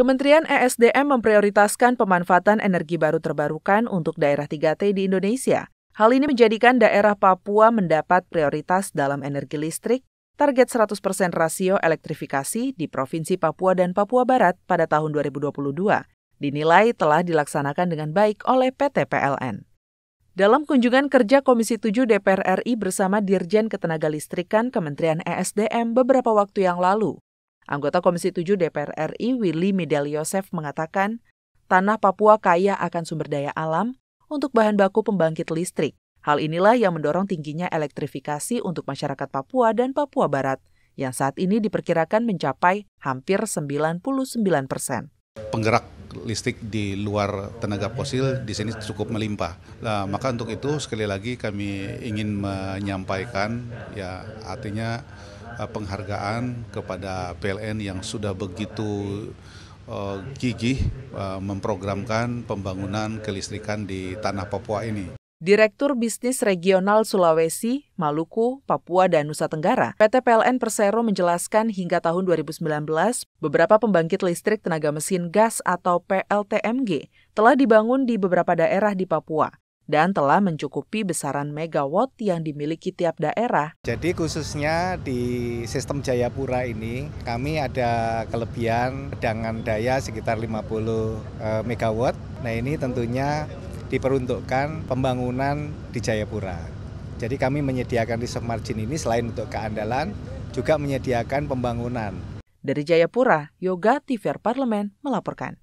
Kementerian ESDM memprioritaskan pemanfaatan energi baru terbarukan untuk daerah 3T di Indonesia. Hal ini menjadikan daerah Papua mendapat prioritas dalam energi listrik, target 100% rasio elektrifikasi di Provinsi Papua dan Papua Barat pada tahun 2022 dinilai telah dilaksanakan dengan baik oleh PT PLN. Dalam kunjungan kerja Komisi 7 DPR RI bersama Dirjen Ketenagalistrikan Kementerian ESDM beberapa waktu yang lalu, anggota Komisi 7 DPR RI Willy Midel Yosef mengatakan, tanah Papua kaya akan sumber daya alam untuk bahan baku pembangkit listrik. Hal inilah yang mendorong tingginya elektrifikasi untuk masyarakat Papua dan Papua Barat, yang saat ini diperkirakan mencapai hampir 99 persen. Penggerak listrik di luar tenaga fosil di sini cukup melimpah. Nah, maka untuk itu sekali lagi kami ingin menyampaikan ya artinya penghargaan kepada PLN yang sudah begitu uh, gigih uh, memprogramkan pembangunan kelistrikan di tanah Papua ini. Direktur Bisnis Regional Sulawesi, Maluku, Papua, dan Nusa Tenggara, PT PLN Persero menjelaskan hingga tahun 2019, beberapa pembangkit listrik tenaga mesin gas atau PLTMG telah dibangun di beberapa daerah di Papua dan telah mencukupi besaran megawatt yang dimiliki tiap daerah. Jadi khususnya di sistem Jayapura ini kami ada kelebihan cadangan daya sekitar 50 eh, megawatt. Nah ini tentunya diperuntukkan pembangunan di Jayapura. Jadi kami menyediakan reserve margin ini selain untuk keandalan, juga menyediakan pembangunan. Dari Jayapura, Yoga TVR Parlemen melaporkan.